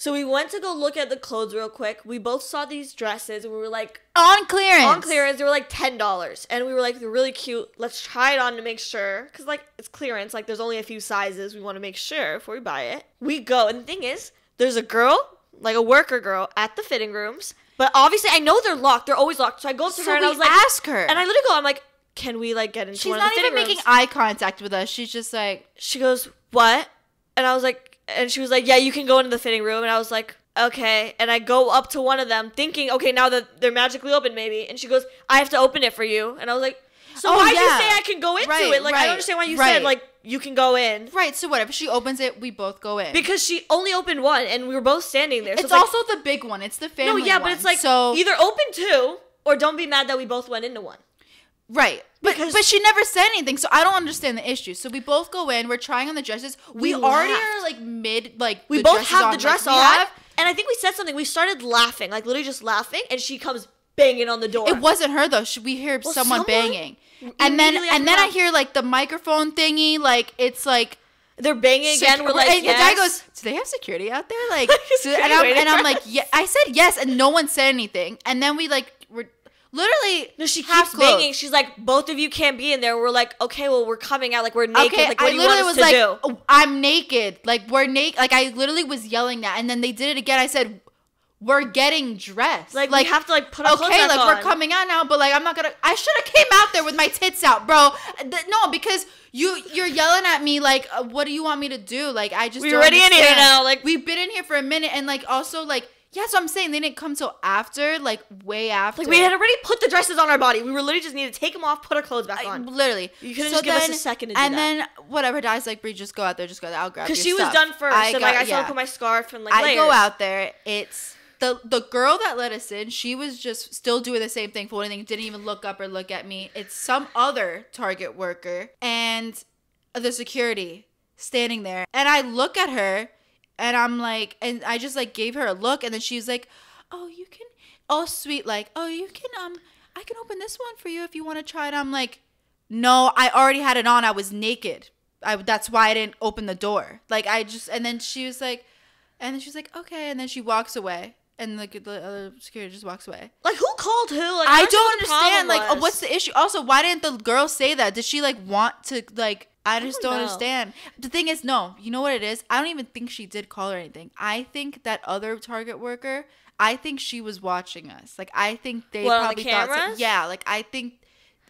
So we went to go look at the clothes real quick. We both saw these dresses, and we were like, on clearance. on clearance, they were like ten dollars, and we were like, they're really cute. Let's try it on to make sure, because like it's clearance. Like there's only a few sizes. We want to make sure before we buy it. We go, and the thing is, there's a girl, like a worker girl, at the fitting rooms. But obviously, I know they're locked. They're always locked. So I go up to So her and I was like, ask her. and I literally go, I'm like, can we like get into She's not even making eye contact with us. She's just like, she goes, "What?" And I was like, and she was like, "Yeah, you can go into the fitting room." And I was like, "Okay." And I go up to one of them, thinking, "Okay, now that they're magically open, maybe." And she goes, "I have to open it for you." And I was like, "So Oh, why'd you say I can go into Right, it? Like, I don't understand why you right. said like you can go in." right. So whatever. She opens it. We both go in. Because she only opened one, and we were both standing there. So it's like, also the big one. It's the family. no, yeah, one. but it's like so either open two or don't be mad that we both went into one. right. But Because- but she never said anything, so I don't understand the issue. So we both go in. We're trying on the dresses. We, We already laughed. are like mid like We both have on. the dress like, on, have- and I think we said something. We started laughing, like literally just laughing, and she comes banging on the door. It wasn't her though. She, we hear Well, someone, someone banging, and then and then I hear like the microphone thingy. Like it's like They're banging again. Sec- We're like, and yes. the guy goes, "Do they have security out there?" *laughs* Like, and, I'm, and I'm like, "Yeah." I said yes, and no one said anything. And then we like literally No, she keeps banging. She's like, both of you can't be in there. We're like, okay, well, we're coming out. Like, we're naked. Okay, like, what I do you want literally us was to like, do? "Oh, "I'm naked." Like we're naked. Like I literally was yelling that, and then they did it again. I said, "We're getting dressed." Like, we have to, like, put our clothes okay, back like on. we're coming out now, but like I'm not gonna. I should have came out there with my tits out, bro. Th- No, because you you're yelling at me like, uh, what do you want me to do? Like I just We're don't in here now, like- we've been in here for a minute, and like also like. Yeah, so I'm saying they didn't come till after, like way after. Like, we had already put the dresses on our body. We were literally just need to take them off, put our clothes back I- on. literally. You could've just give us a second to do and that. then whatever, dies, like Bri, just go out there, just go out there. I'll grab. Because she was stuff. done first. and, like, I still yeah. put my scarf and, like, I layers. go out there. It's the the girl that let us in. She was just still doing the same thing for anything. Didn't even look up or look at me. It's some other Target worker and the security standing there. And I look at her, and I'm like, and I just like gave her a look, and then she was like, "Oh, you can." all sweet like oh you can um i can open this one for you if you want to try it. I'm like no i already had it on. I was naked. I that's why i didn't open the door. Like i just and then she was like and then she's like okay and then she walks away and like the other security just walks away. Like, who called who? Like, i don't don't know what the understand like oh, what's the issue? Also why didn't the girl say that? Did she like want to like I just don't don't, understand. The thing is, no, you know what it is? I don't even think she did call or anything. I think that other Target worker, I think she was watching us. Like I think they What, on the probably thought, so- yeah. Like I think,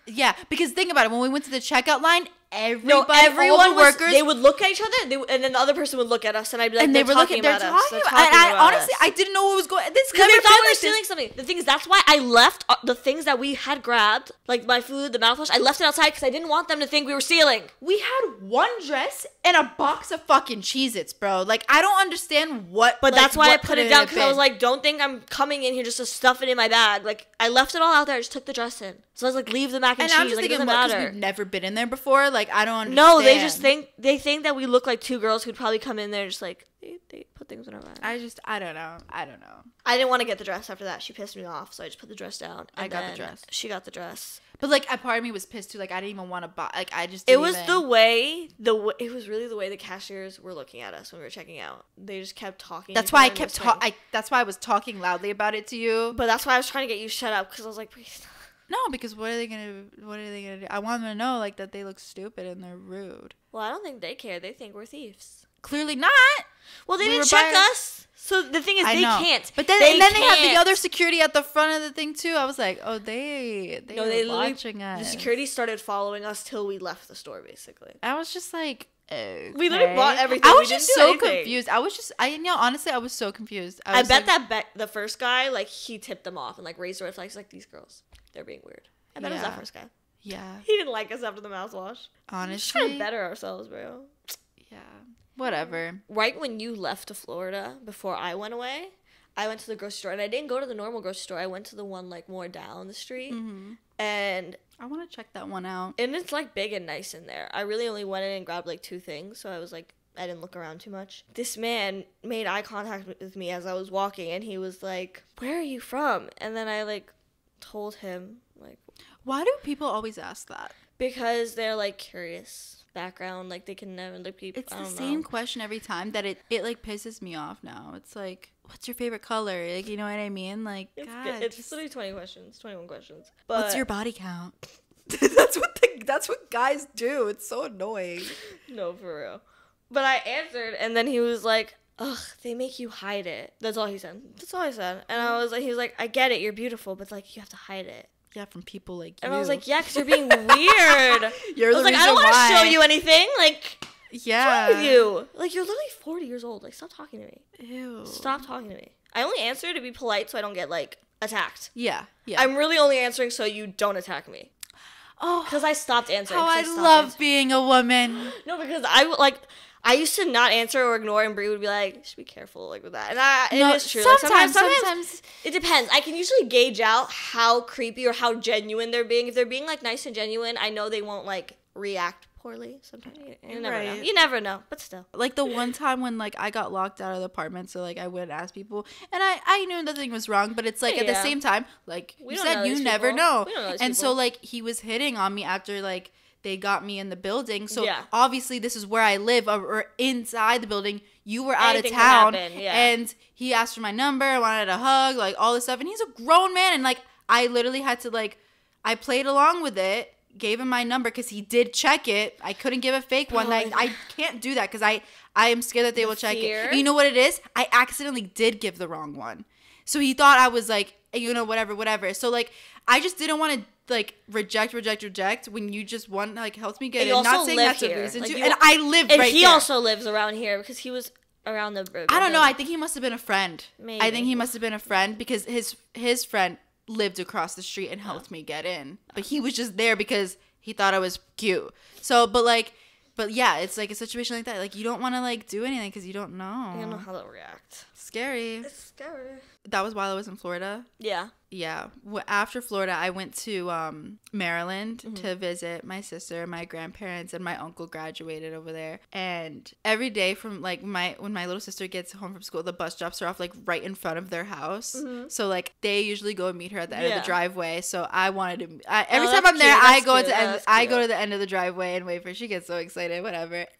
yeah. Because think about it. When we went to the checkout line, everybody, no, everyone the was, workers, They would look at each other, they, and then the other person would look at us, and I'd be like, and they were talking looking. They're about talking. us. They're talking and I about honestly, us. I didn't know what was going. This Because they thought we were stealing something. The thing is, that's why I left uh, the things that we had grabbed, like my food, the mouthwash. I left it outside because I didn't want them to think we were stealing. We had one dress and a box of fucking Cheez-Its, bro. Like I don't understand what. But like, that's why I put it down because I was like, don't think I'm coming in here just to stuff it in my bag. Like I left it all out there. I just took the dress in. So I was like, leave the mac and, And cheese. I'm just like, it thinking, doesn't what? Because matter. we've never been in there before. Like I don't understand. No, they just think they think that we look like two girls who'd probably come in there just like they, they put things in our bag. I, just, I don't know. I don't know. I didn't want to get the dress after that. She pissed me off, so I just put the dress down. I got the dress. She got the dress. But like, a part of me was pissed too. Like I didn't even want to buy. Like I just. It was even- the way the w- it was really the way the cashiers were looking at us when we were checking out. They just kept talking. That's why I each other and kept. talking. I. That's why I was talking loudly about it to you. But that's why I was trying to get you shut up because I was like, please. No, because what are they gonna? What are they gonna do? I want them to know like that they look stupid and they're rude. Well, I don't think they care. They think we're thieves. Clearly not. Well, they We didn't check us. So the thing is, I they know. can't. But then, They and then they have the other security at the front of the thing too. I was like, oh, they they No, they watching us. The security started following us till we left the store, basically. I was just like, okay. We literally bought everything. I was didn't just so anything. confused. I was just, I you know, honestly, I was so confused. I, was bet like, that be- the first guy, like, he tipped them off and like raised the red flags, like these girls. They're being weird. I bet it was Yeah. that first guy. Yeah. *laughs* He didn't like us after the mouthwash. Honestly. to better ourselves, bro. Yeah. Whatever. Right when you left to Florida, before I went away, I went to the grocery store, and I didn't go to the normal grocery store. I went to the one like more down the street, Mm-hmm. and I want to check that one out. and it's like big and nice in there. I really only went in and grabbed like two things, so I was like, I didn't look around too much. This man made eye contact with me as I was walking, and he was like, "Where are you from?" And then I like told him like Why do people always ask that? because they're like curious background, like they can never like people. It's the same know. question every time that it it like pisses me off now. It's like, what's your favorite color? Like, you know what I mean? Like, It's, God, good. it's just- literally twenty questions, twenty one questions. But what's your body count? *laughs* *laughs* that's what the, that's what guys do. It's so annoying. *laughs* no for real? But I answered, and then he was like, "Ugh, they make you hide it." That's all he said. That's all I said. And I was like, he was like, "I get it, you're beautiful, but like you have to hide it." Yeah, from people like you. And I was like, "Yeah, because you're being *laughs* weird." *laughs* You're I was like, "I don't want to show you anything." Like, yeah. with you, like you're literally 40 years old. Like, stop talking to me. Ew. Stop talking to me. I only answer to be polite, so I don't get like attacked. Yeah, yeah. I'm really only answering so you don't attack me. oh, Because I stopped answering. how 'cause I stopped love answering. being a woman. No, because I would like. I used to not answer or ignore, and Bri would be like, "You "Should be careful, like with that." And I, it No, is true. Like, Sometimes, sometimes, sometimes, it depends. I can usually gauge out how creepy or how genuine they're being. If they're being like nice and genuine, I know they won't like react poorly. Sometimes you, you never know. You never know, but still. like the one time when like I got locked out of the apartment, so like I and asked people, and I I knew nothing was wrong, but it's like at the same time, like We you said, you these never know, know and so like he was hitting on me after like they got me in the building, so Yeah. obviously this is where I live, or, or inside the building. You were out Anything of town, yeah. and he asked for my number, I wanted a hug, like all this stuff, and he's a grown man, and like I literally had to like I played along with it. Gave him my number because he did check it. I couldn't give a fake one. Bro, I, I can't do that because I I am scared that they The will check fear? it. You know what it is? I accidentally did give the wrong one. So he thought I was like, you know, whatever, whatever. So like, I just didn't want to like reject, reject, reject when you just want like helps me get And in. you Not saying live that's here. a reason Like, to, you- and I live And right he there. also lives around here because he was around the. I don't know. I think he must have been a friend. Maybe. I think he must have been a friend because his his friend lived across the street and helped me get in. But he was just there because he thought I was cute. So, but like, but yeah, it's like a situation like that. Like you don't want to like do anything because you don't know. You don't know how they'll react. Scary. It's scary. That was while I was in Florida. Yeah. Yeah. After Florida, I went to um, Maryland Mm-hmm. to visit my sister, my grandparents, and my uncle graduated over there. And every day from like my when my little sister gets home from school, the bus drops her off like right in front of their house. So like they usually go and meet her at the end of Mm-hmm. The driveway. So I wanted to. I, every Oh, time I'm there, I go cute, to end, I go to the end of the driveway and wait for. her. She gets so excited, whatever. *laughs*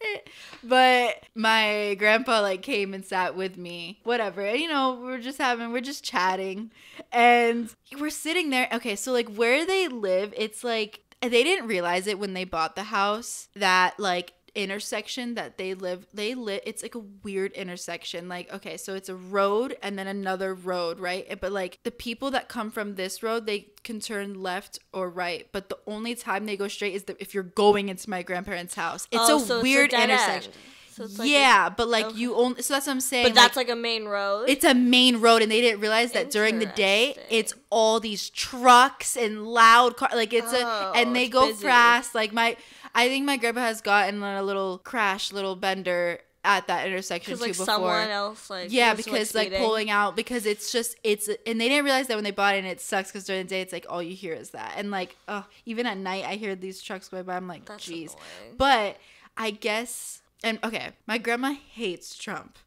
But my grandpa like came and sat with me, whatever. And you know, we're just having, we're just chatting, and we're sitting there. Okay, so like where they live, it's like they didn't realize it when they bought the house that like intersection that they live they live it's like a weird intersection like okay so it's a road and then another road right but like the people that come from this road they can turn left or right but the only time they go straight is the, if you're going into my grandparents house it's Oh, a so weird dead intersection end. So it's like yeah but like okay. you only so that's what i'm saying but that's like, a main road. it's a main road, and they didn't realize that during the day it's all these trucks and loud car. Like it's Oh, a, and oh, they go busy. fast. Like my, I think my grandpa has gotten on a little crash, little bender at that intersection too like before. someone else like yeah, because like, speeding. pulling out because it's just it's and they didn't realize that when they bought it and it sucks because during the day it's like all you hear is that and like oh even at night I hear these trucks going by I'm like jeez but I guess, and okay, my grandma hates Trump.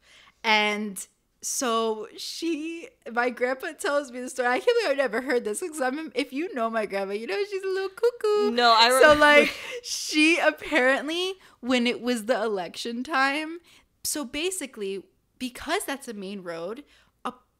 And so she, my grandpa tells me the story. I can't believe I've never heard this because I'm, if you know my grandma, you know she's a little cuckoo. No, I So, like, she apparently, when it was the election time, so basically, because that's a main road,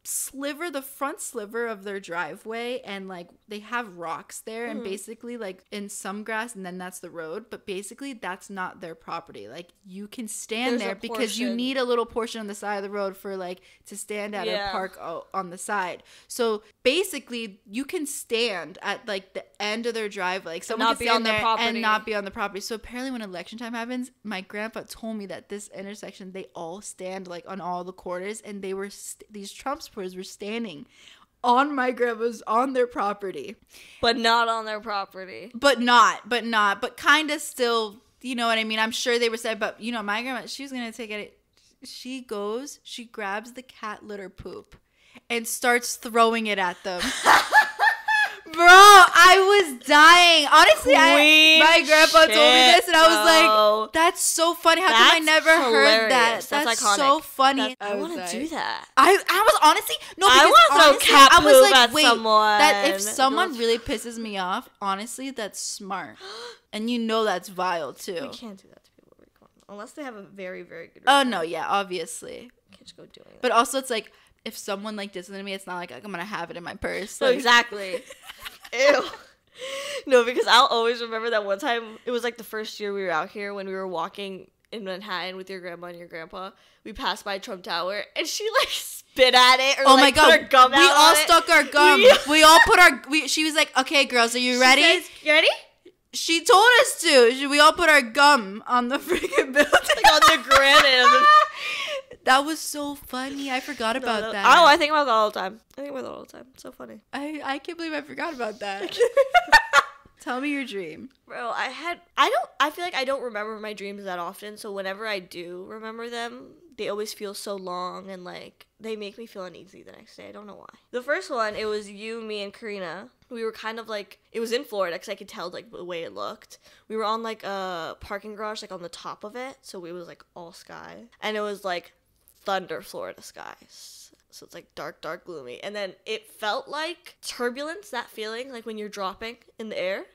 sliver, the front sliver of their driveway, and like they have rocks there, Mm-hmm. and basically, like in some grass, and then that's the road. But basically, that's not their property. Like you can stand There's there because you need a little portion on the side of the road for like to stand at Yeah. a park o- on the side. So basically, you can stand at like the end of their driveway, like someone not can be on their property. and not be on the property. So apparently, when election time happens, my grandpa told me that this intersection they all stand like on all the corners, and they were st- these Trump supporters were standing on my grandma's on their property. but not on their property. But not, but not, but kind of still, you know what I mean? I'm sure they were said, but you know, my grandma, she was going to take it. She goes, she grabs the cat litter poop and starts throwing it at them. *laughs* Bro, I was dying. Honestly, I, my grandpa told me this, and I was bro. like, "That's so funny. How come I That's never heard that? That's That's, iconic. so funny." I, was want to do that. I I was honestly no. I because wanna throw honestly, cat I was like, at wait, someone. That if someone really pisses me off, honestly, that's smart, *gasps* and you know that's vile too. We can't do that to people unless they have a very very good. Oh reason. no, yeah, obviously, You can't just go doing that. but also it's like if someone like disses to me, it's not like I'm gonna have it in my purse. So like- exactly. *laughs* Ew. *laughs* No, because I'll always remember that one time. It was like the first year we were out here when we were walking in Manhattan with your grandma and your grandpa. We passed by Trump Tower, and she like spit at it. Or, Oh my like, put her god, gum we all on it. stuck our *laughs* gum. We- we all put our. We, she was like, "Okay, girls, are you ready?" says, you ready? she told us to. We all put our gum on the freaking building. Like on the granite. That was so funny. I forgot about No, no. that. Oh, I think about that all the time. I think about that all the time. It's so funny. I, I can't believe I forgot about that. Tell me your dream. Bro, I had I don't I feel like I don't remember my dreams that often, so whenever I do remember them, they always feel so long and like they make me feel uneasy the next day. I don't know why. The first one, it was you, me, and Karina. We were kind of like it was in Florida because I could tell like the way it looked. We were on like a parking garage, like on the top of it, so it was like all sky, and it was like thunder Florida skies. So it's like dark, dark, gloomy, and then it felt like turbulence. That feeling, like when you're dropping in the air.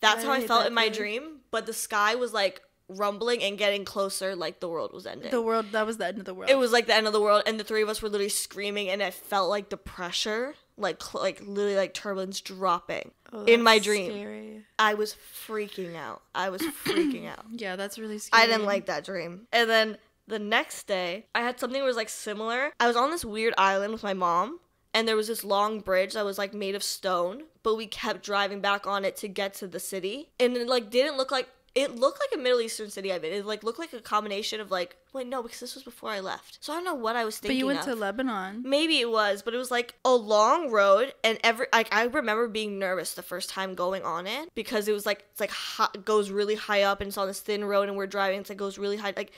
That's I how I felt in my feeling. dream, but the sky was like rumbling and getting closer, like the world was ending. The world. That was the end of the world. it was like the end of the world, and the three of us were literally screaming, and it felt like the pressure, like like literally like turbulence dropping Oh, in my dream. scary. I was freaking out. I was freaking *clears throat* out. Yeah, that's really scary. I didn't like that dream. And then the next day, I had something that was like similar. I was on this weird island with my mom, and there was this long bridge that was like made of stone, but we kept driving back on it to get to the city. And it like didn't look like it looked like a Middle Eastern city I've been. It like looked like a combination of like wait, no, because this was before I left. So I don't know what I was But thinking. you went of. to Lebanon. Maybe it was, but it was like a long road, and every like I remember being nervous the first time going on it because it was like it's like hi- goes really high up, and it's on this thin road, and we're driving, it's like goes really high, like.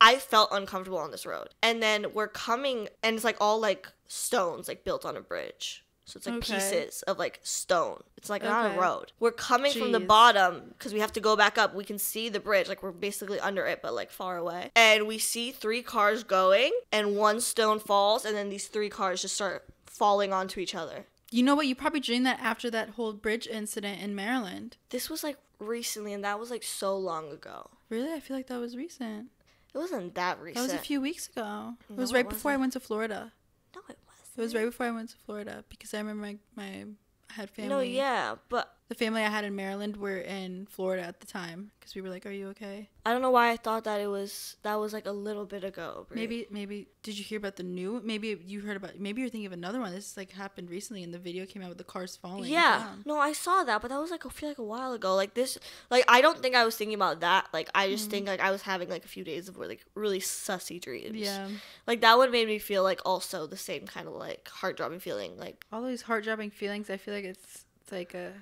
I felt uncomfortable on this road. And then we're coming and it's like all like stones like built on a bridge. So it's like Okay. pieces of like stone. It's like Okay. a road. We're coming from the bottom because we have to go back up. We can see the bridge. Like we're basically under it, but like far away. And we see three cars going and one stone falls and then these three cars just start falling onto each other. You know what? You probably dreamed that after that whole bridge incident in Maryland. This was like recently and that was like so long ago. Really? I feel like that was recent. It wasn't that recent. That was a few weeks ago. It was right it before I went to Florida. No, it was. It was right before I went to Florida because I remember my my I had family. No, yeah, but The family I had in Maryland were in Florida at the time because we were like, "Are you okay?" I don't know why I thought that it was that was like a little bit ago. Bri. Maybe maybe did you hear about the new? Maybe you heard about. Maybe you're thinking of another one. This like happened recently, and the video came out with the cars falling. Yeah. down. No, I saw that, but that was like I feel like a while ago. Like this like I don't think I was thinking about that. Like I just mm-hmm. think like I was having like a few days of like really sussy dreams. Yeah. Like that would made me feel like also the same kind of like heart dropping feeling. Like All these heart dropping feelings. I feel like it's it's like a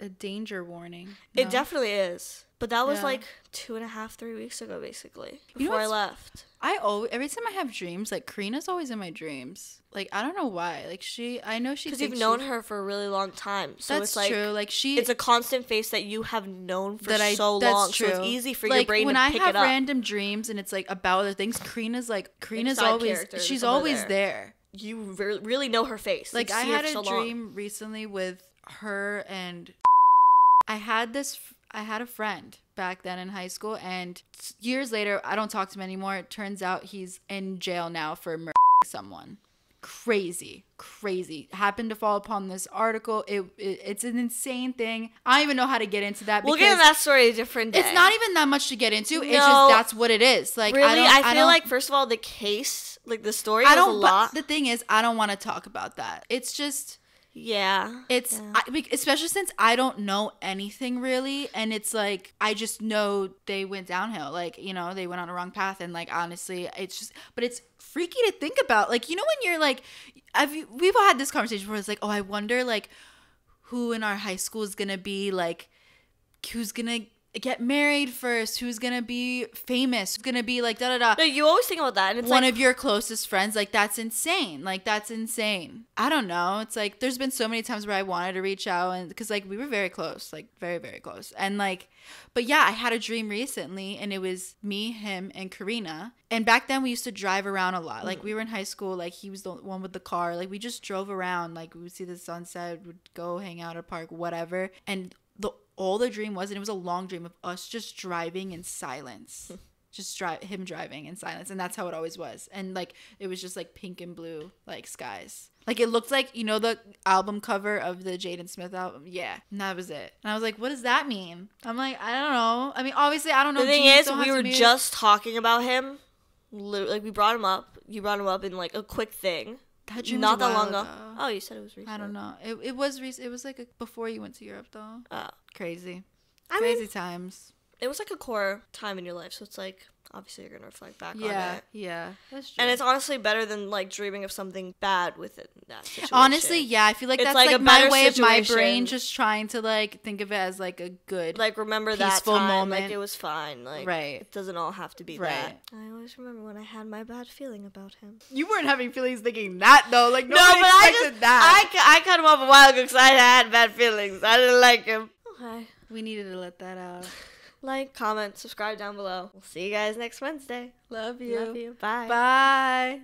a danger warning. it definitely is. But that was Yeah. like two and a half, three weeks ago basically. You know Before I left. I always every time I have dreams, like Karina's always in my dreams. Like I don't know why. Like she, I know she. Because you've known she- her for a really long time. So That's it's like true. Like she, it's a constant face that you have known for that I so long. true. So it's easy for your brain when to I pick have it up. random dreams and it's like about other things. Karina's like Karina's always she's always there. there. you re- really know her face. Like I had a so long. dream recently with her and I had this I had a friend back then in high school and years later I don't talk to him anymore. It turns out he's in jail now for murdering someone. Crazy, crazy. Happened to fall upon this article. It, it it's an insane thing. I don't even know how to get into that. We'll get into that story a different day. It's not even that much to get into. It's No. just that's what it is. Like really. I, I, I feel like first of all, the case, like the story, I don't. a lot. the thing is, I don't want to talk about that. It's just Yeah. It's Yeah. I, especially since I don't know anything really, and it's like I just know they went downhill. Like you know they went on a wrong path, and like honestly, it's just. But it's freaky to think about. Like you know when you're like, I've we've all had this conversation where it's like, oh, I wonder like who in our high school is gonna be like, who's gonna get married first, who's gonna be famous, who's gonna be like da da da. No, you always think about that, and it's one like, of your closest friends like that's insane like that's insane. I don't know it's like there's been so many times where i wanted to reach out and because like we were very close like very very close and like but yeah i had a dream recently and it was me him and karina and back then we used to drive around a lot like mm. we were in high school like he was the one with the car like we just drove around like we would see the sunset would go hang out at a park whatever and all the dream was and it was a long dream of us just driving in silence *laughs* just drive him driving in silence and that's how it always was and like it was just like pink and blue like skies like it looked like you know the album cover of the jaden smith album yeah and that was it and i was like what does that mean i'm like i don't know i mean obviously i don't know the thing is, we were just talking about him. Like we brought him up. You brought him up in like a quick thing, that dream not that long ago. ago. Oh, you said it was recent. i don't know it, it was recent it was like a, before you went to europe though Oh. Crazy I crazy mean, times it was like a core time in your life, so it's like obviously you're gonna reflect back on yeah it. yeah that's true And it's honestly better than like dreaming of something bad within that situation. honestly yeah i feel like It's that's like like, a my better way of my brain just trying to like think of it as like a good like remember that peaceful time, moment. like it was fine. Like Right. it doesn't all have to be Right. that. I always remember when I had my bad feeling about him. You weren't having feelings thinking that though. Like No, but I just I, I cut him off a while ago because I had bad feelings. I didn't like him. Okay. we needed to let that out. *sighs* Like, comment, subscribe down below. We'll see you guys next Wednesday. Love you. Love you. Bye. Bye.